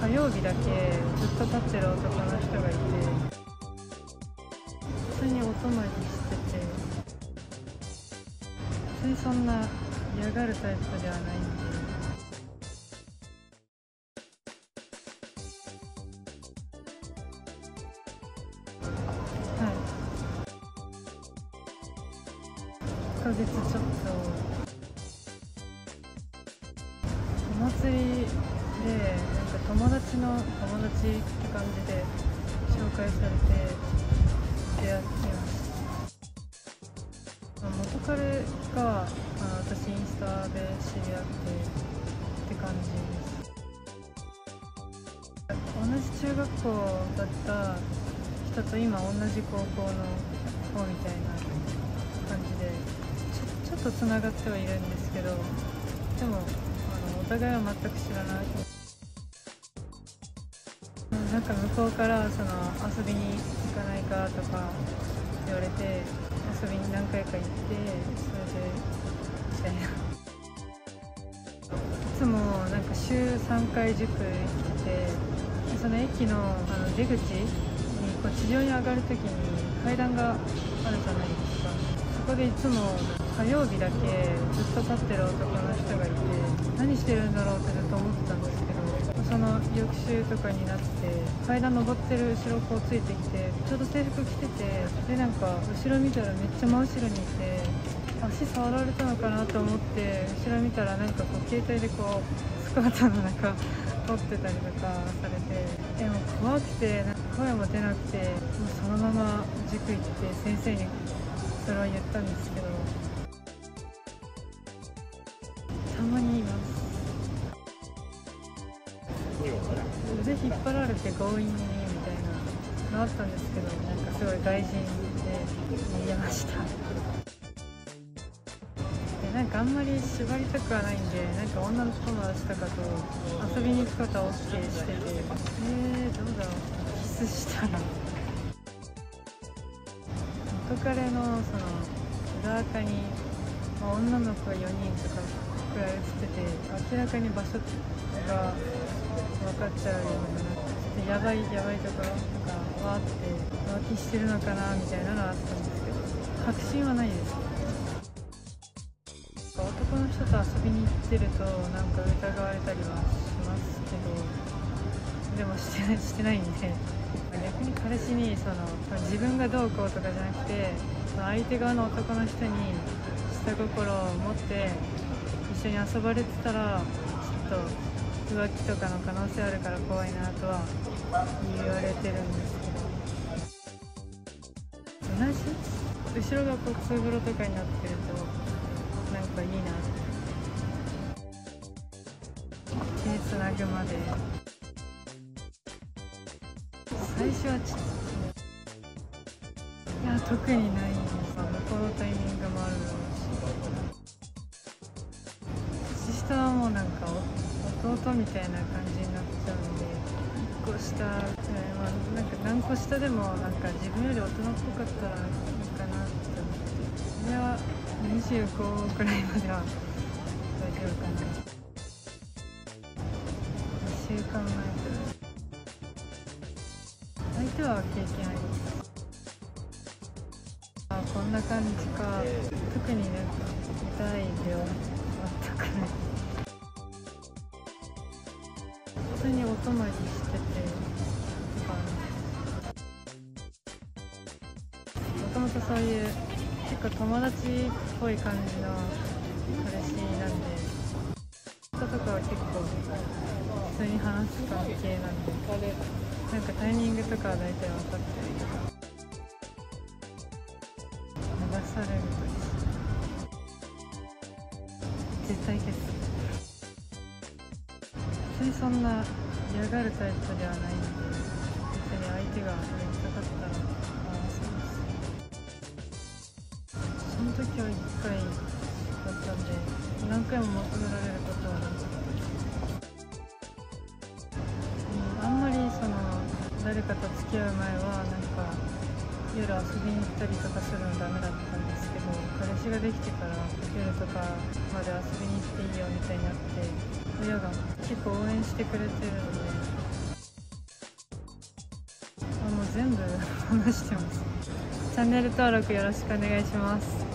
火曜日だけずっと立ってる男の人がいて普通にお泊まりしてて別にそんな嫌がるタイプではないんで。はい。1ヶ月ちょっとなんか友達の友達って感じで紹介されて出会ってましたあ元彼があ私インスタで知り合ってって感じです同じ中学校だった人と今同じ高校の子みたいな感じでちょちょっとつながってはいるんですけどでもあのお互いは全く知らないか向こうからその遊びに行かないかとか言われて遊びに何回か行ってそれでみたいな。いつもなんか週3回塾行っててその駅のあの出口にこう地上に上がるときに階段があるじゃないですか。そこでいつも火曜日だけずっと立ってる男の人がいて何してるんだろうってずっと思ってたんですけどその翌週とかになって階段登ってる後ろこうついてきてちょうど制服着ててでなんか後ろ見たらめっちゃ真後ろにいて足触られたのかなと思って後ろ見たらなんかこう携帯でこうスカートの中撮ってたりとかされてでも怖くてなんか声も出なくてもうそのまま塾行って先生にそれは言ったんですけど引っ張られて強引にみたいなのあったんですけどなんかすごい外人で逃げました。でなんかあんまり縛りたくはないんでなんか女の友達とかと遊びに行くことは OK しててえー、どうだろう。キスしたら元彼のその裏垢に、まあ、女の子4人とかくらいしてて明らかに場所が分かっちゃうようなちょっとやばいやばいところとかわーって浮気してるのかなみたいなのはあったんですけど確信はないです。男の人と遊びに行ってるとなんか疑われたりはしますけどでもしてないしてないんで逆に彼氏にその自分がどうこうとかじゃなくてその相手側の男の人に下心を持って緒に遊ばれてたらちょっと浮気とかの可能性あるから怖いなとは言われてるんですけど同じ？後ろがこう通風呂とかになってるとなんかいいなって。手つなぐまで最初はちょっといや特にない。弟みたいな感じになっちゃうんで1個下くらいまあなんか何個下でもなんか自分より大人っぽかったらいいかなって思ってそれは25くらいまでは大丈夫かな2週間前くらい相手は経験ありますあこんな感じか。特になんか痛いでは全くない泊まりしててとかもともとそういう結構友達っぽい感じの彼氏なんで人とかは結構普通に話す関係なんでなんかタイミングとかは大体分かってるとか流されると絶対です別にそんな嫌がるタイプではないんで別に相手がやりたかったら話せますその時は1回だったんで何回も求められることはなくてうんあんまりその誰かと付き合う前はなんか夜遊びに行ったりとかするのダメだったんですけど彼氏ができてから夜とかまで遊びに行っていいよみたいになって親が結構応援してくれてるのでもう全部話してます。チャンネル登録よろしくお願いします。